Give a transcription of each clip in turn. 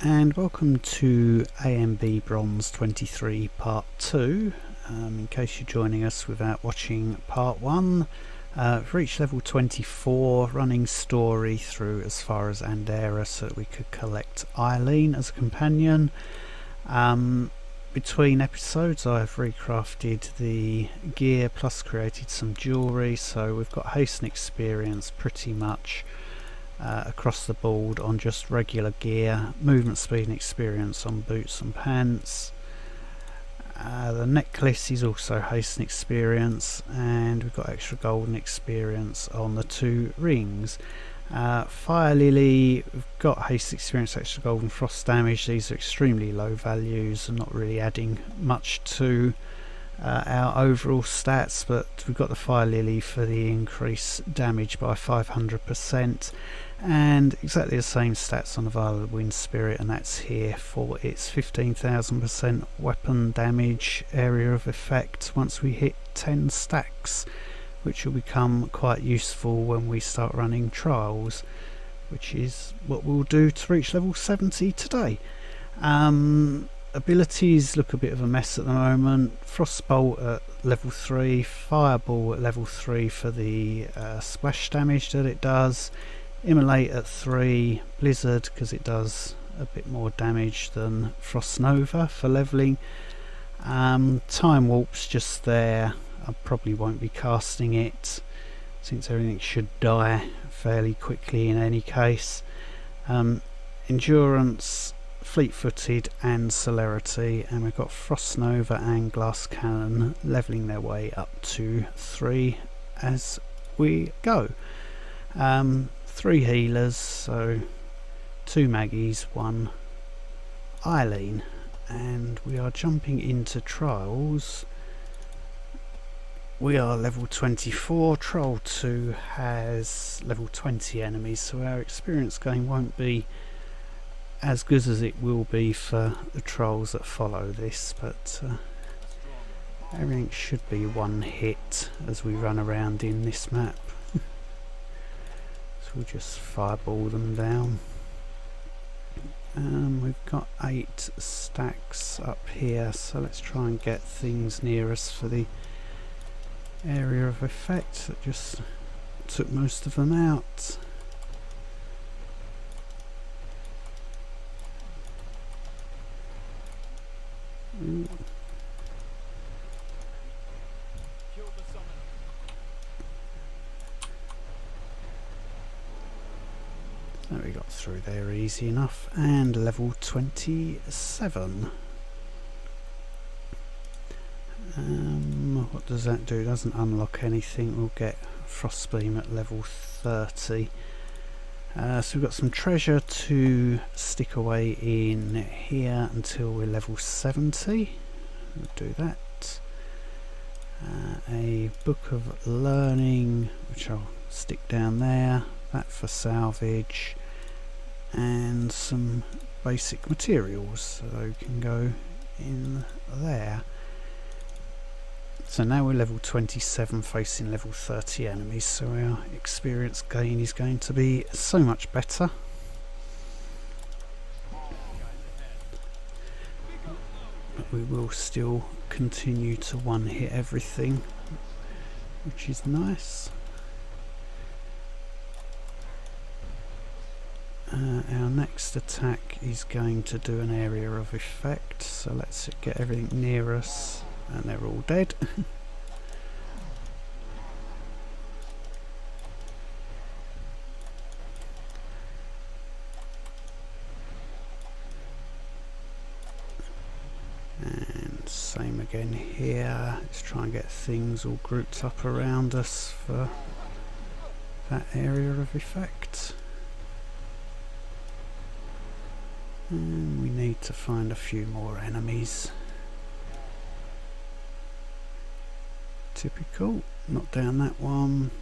and welcome to ANB Bronze 23 Part 2. Um, in case you're joining us without watching Part 1, uh, for each level 24 running story through as far as Andera so that we could collect Eileen as a companion. Um, between episodes I've recrafted the gear plus created some jewellery so we've got haste and experience pretty much uh, across the board on just regular gear, movement speed and experience on boots and pants. Uh, the necklace is also haste and experience and we've got extra golden experience on the two rings. Uh, Fire Lily, we've got haste experience, extra golden frost damage. These are extremely low values and not really adding much to uh, our overall stats, but we've got the Fire Lily for the increased damage by 500% and exactly the same stats on the Violet Wind Spirit and that's here for its 15,000% weapon damage area of effect once we hit 10 stacks which will become quite useful when we start running trials which is what we'll do to reach level 70 today. Um, abilities look a bit of a mess at the moment. Frostbolt at level 3, Fireball at level 3 for the uh, splash damage that it does Immolate at 3, Blizzard because it does a bit more damage than Frost Nova for levelling. Um, Time Warp's just there, I probably won't be casting it since everything should die fairly quickly in any case. Um, endurance, fleet-footed and celerity and we've got Frostnova and Glass Cannon levelling their way up to 3 as we go. Um, three healers, so two Maggies, one Eileen, and we are jumping into trials. We are level 24, Trial 2 has level 20 enemies, so our experience gain won't be as good as it will be for the trials that follow this, but uh, everything should be one hit as we run around in this map. So we'll just fireball them down. And we've got eight stacks up here, so let's try and get things near us for the area of effect that just took most of them out. Ooh. There we got through there easy enough. And level 27. Um, what does that do? Doesn't unlock anything. We'll get Frostbeam at level 30. Uh, so we've got some treasure to stick away in here until we're level 70. We'll do that. Uh, a book of learning, which I'll stick down there. That for salvage and some basic materials so can go in there so now we're level 27 facing level 30 enemies so our experience gain is going to be so much better. But we will still continue to one hit everything which is nice. Uh, our next attack is going to do an area of effect, so let's get everything near us, and they're all dead. and same again here, let's try and get things all grouped up around us for that area of effect. And we need to find a few more enemies. Typical. Not down that one.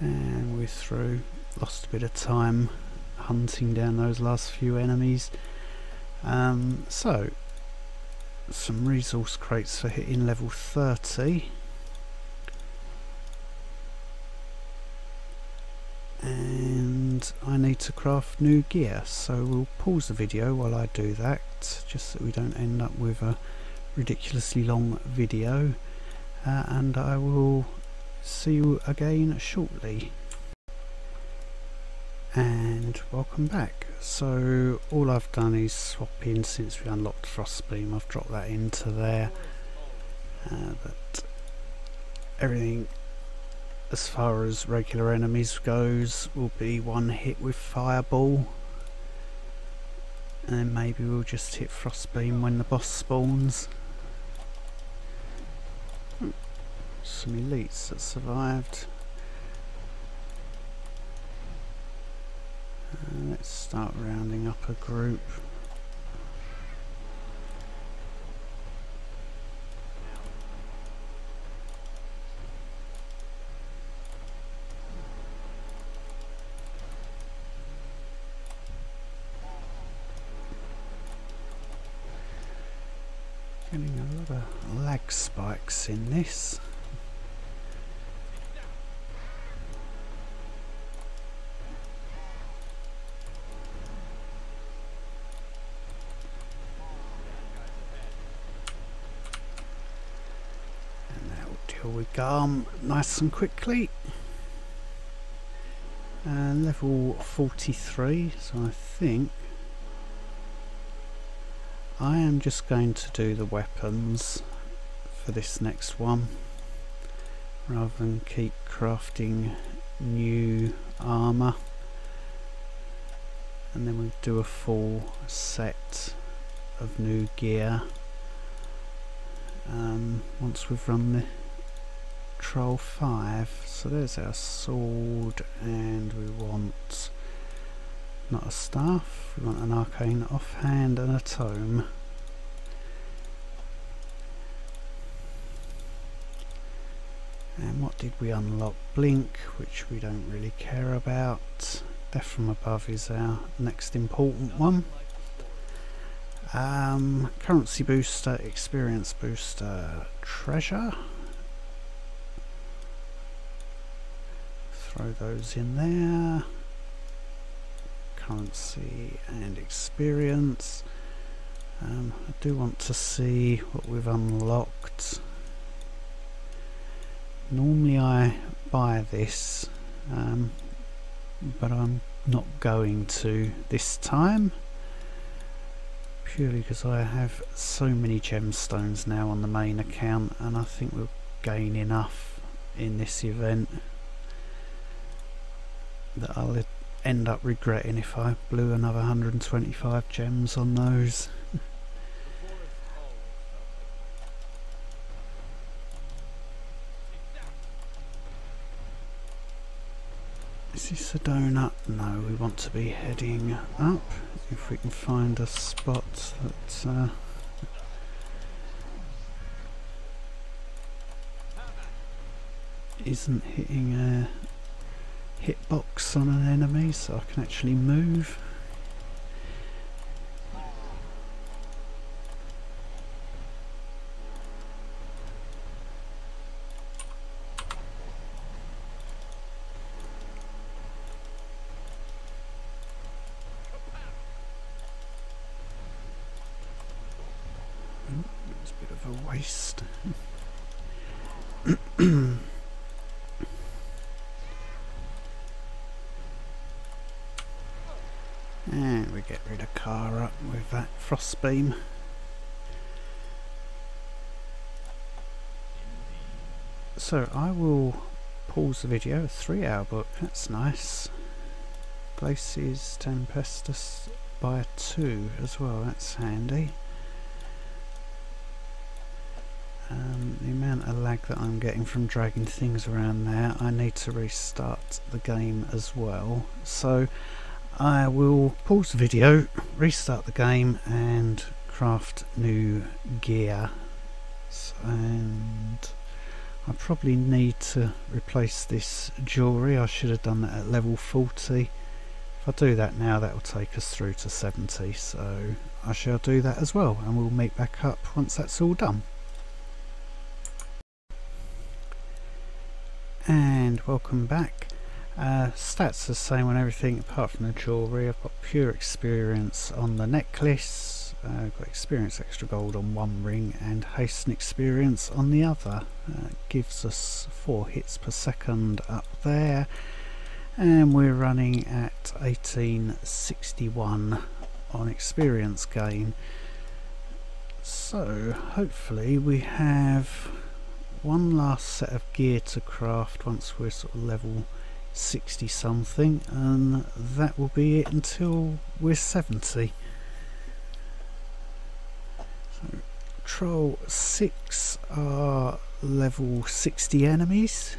And we're through. Lost a bit of time hunting down those last few enemies. Um, so, some resource crates for hitting level 30. I need to craft new gear. So we'll pause the video while I do that just so we don't end up with a ridiculously long video. Uh, and I will see you again shortly. And welcome back. So all I've done is swap in since we unlocked Frostbeam. I've dropped that into there. Uh, but everything as far as regular enemies goes will be one hit with Fireball. And maybe we'll just hit Frostbeam when the boss spawns. Some elites that survived. Uh, let's start rounding up a group Getting a lot of spikes in this. And that will deal with Garm nice and quickly. And level 43, so I think I am just going to do the weapons for this next one rather than keep crafting new armour and then we'll do a full set of new gear um, once we've run the Trial 5 so there's our sword and we want not a staff, we want an arcane offhand and a tome. And what did we unlock? Blink, which we don't really care about. Death from above is our next important one. Um, currency booster, experience booster, treasure. Throw those in there currency and experience. Um, I do want to see what we've unlocked. Normally I buy this, um, but I'm not going to this time. Purely because I have so many gemstones now on the main account and I think we'll gain enough in this event that I'll end up regretting if I blew another 125 gems on those. Is a donut? No, we want to be heading up. If we can find a spot that uh, isn't hitting a hitbox on an enemy so I can actually move. It's a bit of a waste. And we get rid of car up with beam. So I will pause the video, a three hour book, that's nice. Glacis Tempestus by two as well, that's handy. Um, the amount of lag that I'm getting from dragging things around there, I need to restart the game as well. So I will pause the video, restart the game and craft new gear. And I probably need to replace this jewellery, I should have done that at level 40. If I do that now that will take us through to 70 so I shall do that as well and we'll meet back up once that's all done. And welcome back. Uh, stats are the same on everything apart from the jewellery. I've got pure experience on the necklace, uh, got experience extra gold on one ring and hasten experience on the other. Uh, gives us 4 hits per second up there and we're running at 1861 on experience gain. So hopefully we have one last set of gear to craft once we're sort of level 60 something and that will be it until we're 70 so trial 6 are level 60 enemies.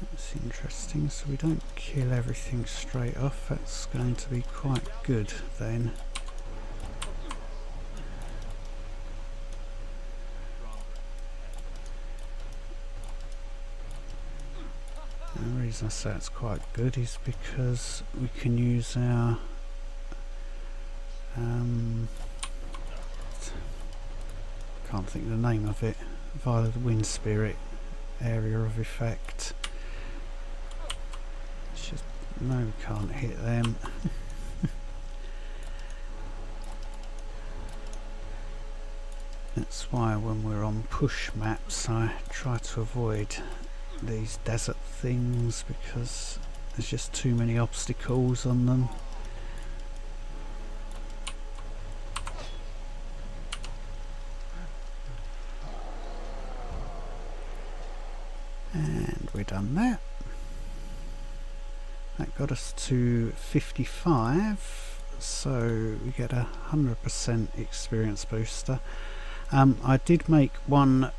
That's interesting so we don't kill everything straight off. That's going to be quite good then the reason I say it's quite good is because we can use our um, can't think of the name of it the wind spirit area of effect. It's just no we can't hit them. That's why when we're on push maps I try to avoid these desert things because there's just too many obstacles on them. And we're done that. That got us to 55, so we get a 100% experience booster. Um, I did make one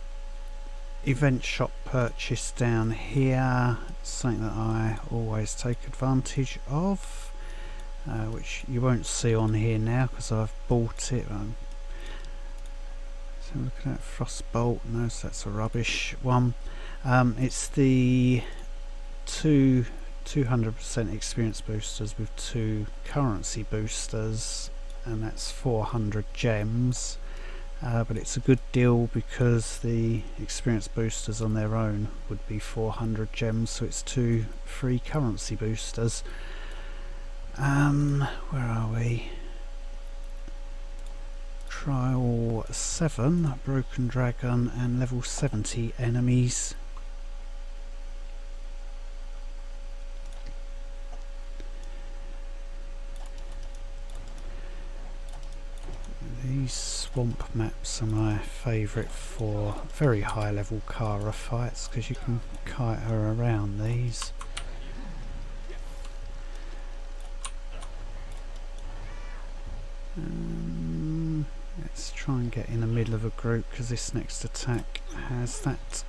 event shop purchase down here something that I always take advantage of uh, which you won't see on here now because I've bought it. Um, so look at that frostbolt no so that's a rubbish one. Um, it's the two 200% experience boosters with two currency boosters and that's 400 gems uh, but it's a good deal because the experience boosters on their own would be 400 gems so it's two free currency boosters. Um, where are we? Trial 7 broken dragon and level 70 enemies these swamp maps are my favourite for very high level Kara fights because you can kite her around these. Um, let's try and get in the middle of a group because this next attack has that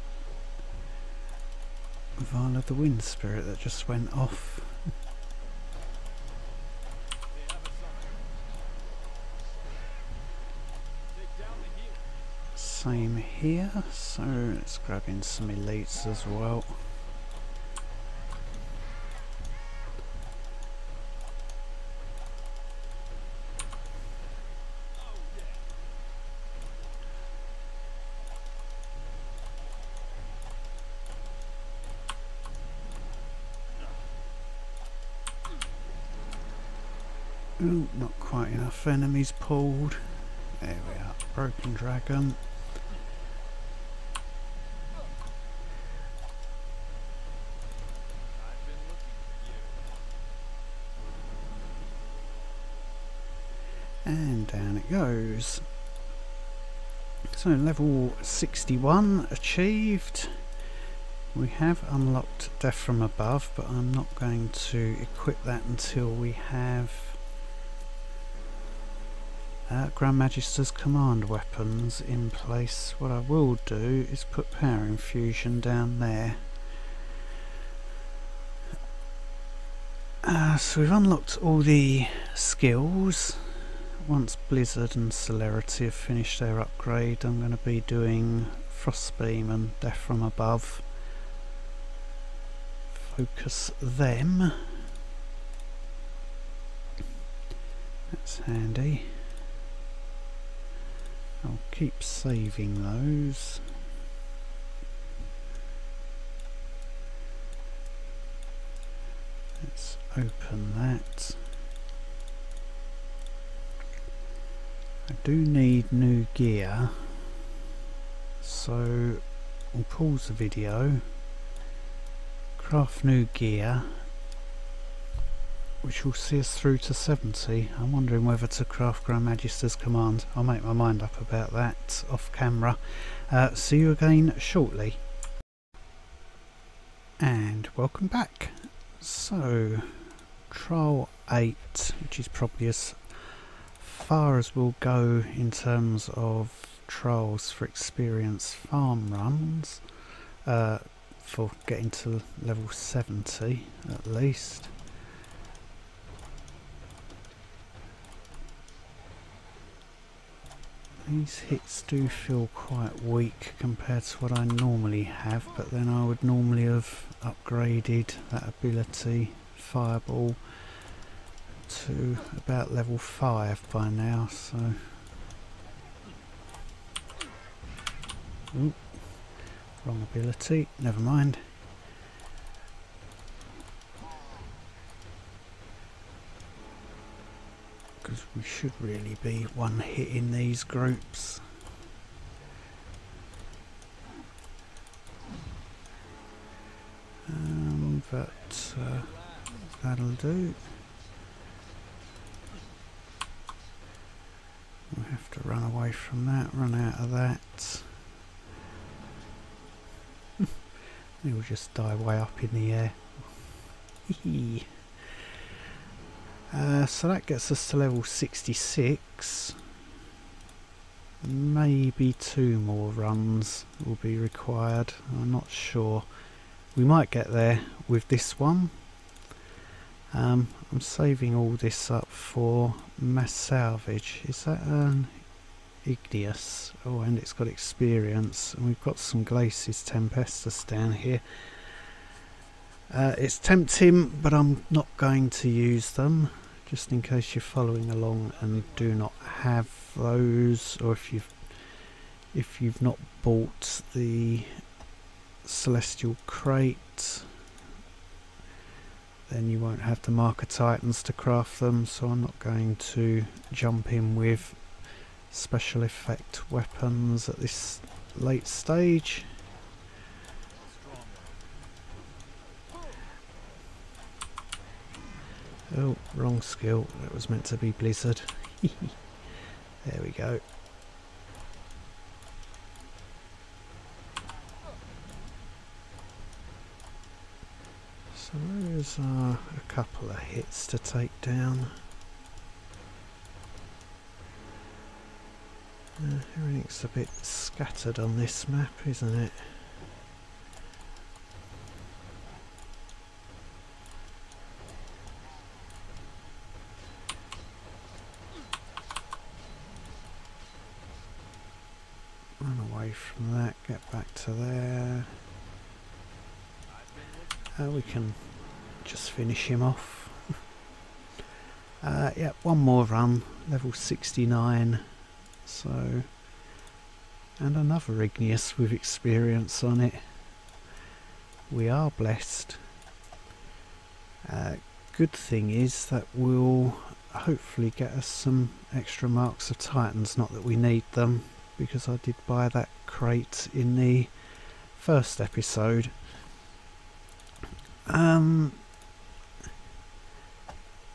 Vial of the Wind Spirit that just went off. Same here so let's grab in some elites as well Ooh, not quite enough enemies pulled. There we are, broken dragon. and down So level 61 achieved. We have unlocked Death from Above, but I'm not going to equip that until we have uh, Grand Magister's command weapons in place. What I will do is put Power Infusion down there. Uh, so we've unlocked all the skills once Blizzard and Celerity have finished their upgrade I'm going to be doing Frostbeam and Death from Above. Focus them. That's handy. I'll keep saving those. Let's open that. I do need new gear so we'll pause the video craft new gear which will see us through to 70. I'm wondering whether to craft Grand Magister's command. I'll make my mind up about that off camera. Uh, see you again shortly. And welcome back. So, trial 8, which is probably as far as we'll go in terms of trials for experience farm runs uh, for getting to level 70 at least. These hits do feel quite weak compared to what I normally have, but then I would normally have upgraded that ability, Fireball, to about level 5 by now, so... Ooh, wrong ability, never mind. because we should really be one hit in these groups. Um, but uh, that'll do. We'll have to run away from that, run out of that. it will just die way up in the air. Uh, so that gets us to level 66. Maybe two more runs will be required. I'm not sure. We might get there with this one. Um, I'm saving all this up for mass salvage. Is that an igneous? Oh, and it's got experience. And we've got some Glacis Tempestus down here. Uh, it's tempting, but I'm not going to use them just in case you're following along and do not have those or if you've if you've not bought the celestial crate then you won't have the marker titans to craft them so I'm not going to jump in with special effect weapons at this late stage Oh, wrong skill. That was meant to be Blizzard. there we go. So there's uh, a couple of hits to take down. Uh, everything's a bit scattered on this map, isn't it? Run away from that, get back to there. Uh, we can just finish him off. uh, yeah, one more run, level 69. So, and another Igneous with experience on it. We are blessed. Uh, good thing is that we'll hopefully get us some extra marks of Titans, not that we need them, because I did buy that crate in the first episode. Um,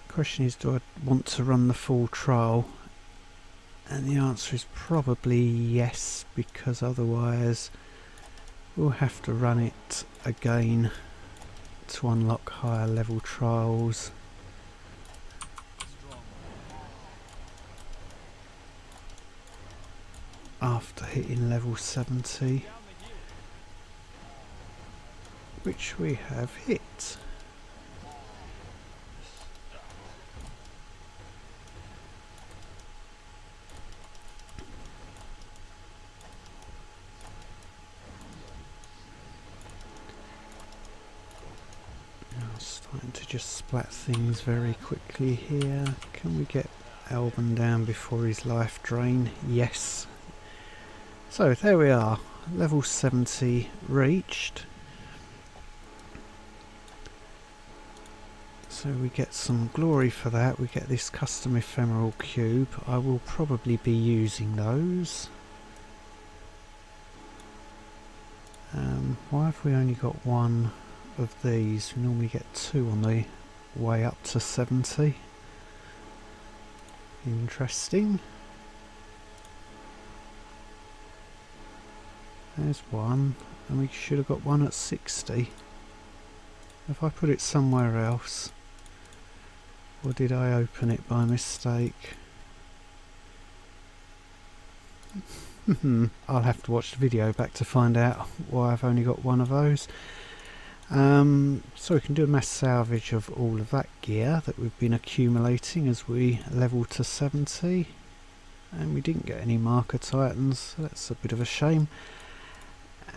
question is, do I want to run the full trial? And the answer is probably yes, because otherwise we'll have to run it again to unlock higher level trials. after hitting level 70 which we have hit. starting to just splat things very quickly here. Can we get Alban down before his life drain? Yes. So there we are, level 70 reached. So we get some glory for that. We get this custom ephemeral cube. I will probably be using those. Um, why have we only got one of these? We normally get two on the way up to 70. Interesting. There's one, and we should have got one at 60. If I put it somewhere else, or did I open it by mistake? Hmm, I'll have to watch the video back to find out why I've only got one of those. Um, so we can do a mass salvage of all of that gear that we've been accumulating as we level to 70 and we didn't get any marker titans so that's a bit of a shame.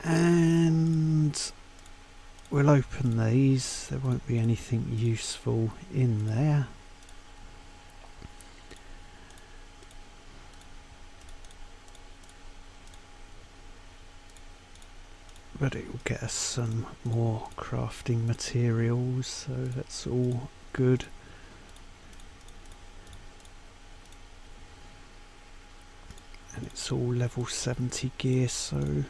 And we'll open these. There won't be anything useful in there but it will get us some more crafting materials so that's all good. And it's all level 70 gear so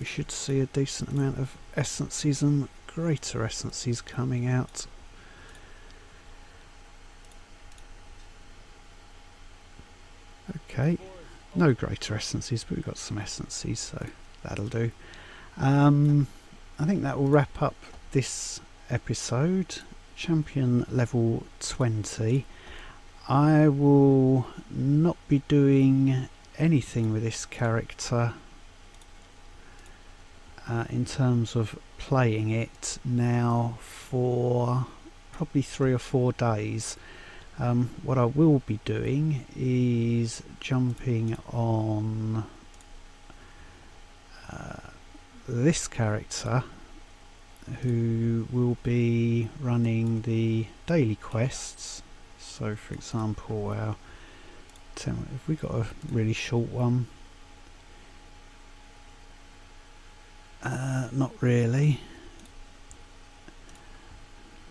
we should see a decent amount of essences and greater essences coming out. Okay no greater essences but we've got some essences so that'll do um, I think that will wrap up this episode. Champion level 20. I will not be doing anything with this character uh, in terms of playing it now for probably three or four days. Um, what I will be doing is jumping on uh, this character who will be running the daily quests. So for example our if we got a really short one? Uh, not really.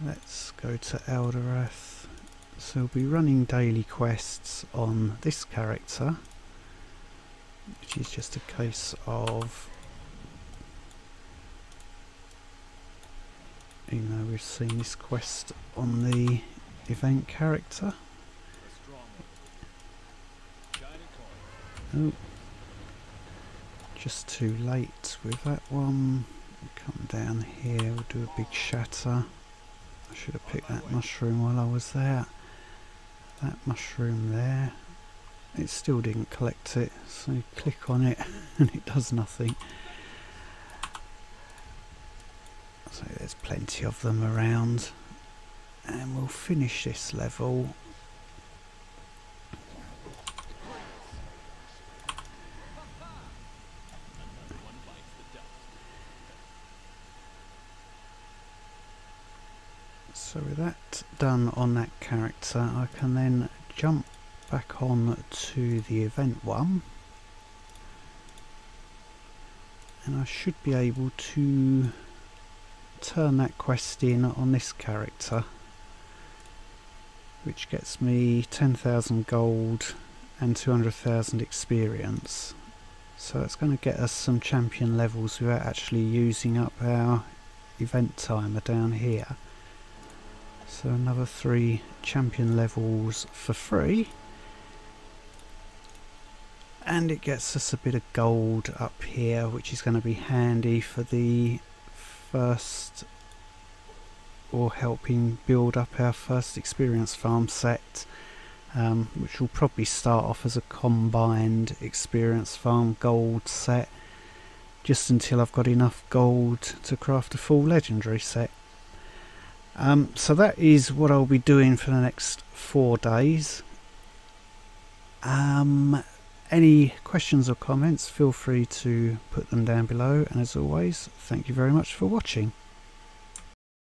Let's go to Eldorath so we'll be running daily quests on this character which is just a case of even though we've seen this quest on the event character. Oh, just too late with that one. Come down here, we'll do a big shatter. I should have picked that mushroom while I was there. That mushroom there. It still didn't collect it, so click on it and it does nothing. So there's plenty of them around. And we'll finish this level. So with that done on that character I can then jump back on to the event one. And I should be able to turn that quest in on this character which gets me 10,000 gold and 200,000 experience. So it's going to get us some champion levels without actually using up our event timer down here. So another three champion levels for free. And it gets us a bit of gold up here which is going to be handy for the first or helping build up our first experience farm set um, which will probably start off as a combined experience farm gold set just until I've got enough gold to craft a full legendary set. Um, so that is what I'll be doing for the next four days. Um, any questions or comments, feel free to put them down below. And as always, thank you very much for watching.